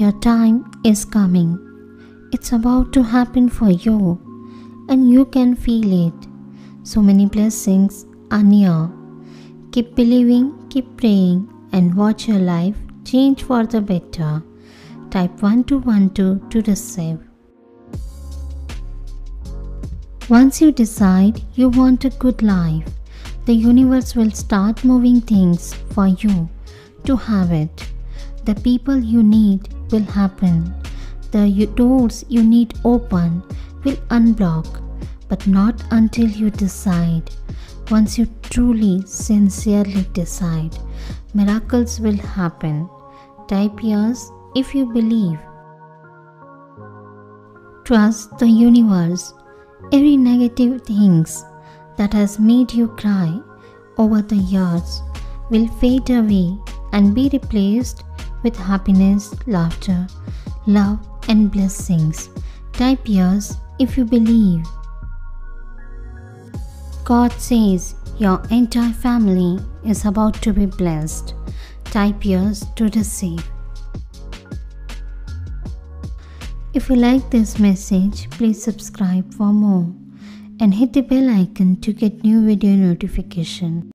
Your time is coming. It's about to happen for you, and you can feel it. So many blessings are near. Keep believing, keep praying, and watch your life change for the better. Type 1212 to receive. Once you decide you want a good life, the universe will start moving things for you to have it. The people you need will happen. The doors you need open will unblock, but not until you decide. Once you truly, sincerely decide, miracles will happen. Type yes if you believe. Trust the universe. Every negative things that has made you cry over the years will fade away and be replaced with happiness, laughter, love, and blessings. Type yes if you believe. God says your entire family is about to be blessed. Type yes to receive. If you like this message, please subscribe for more and hit the bell icon to get new video notification.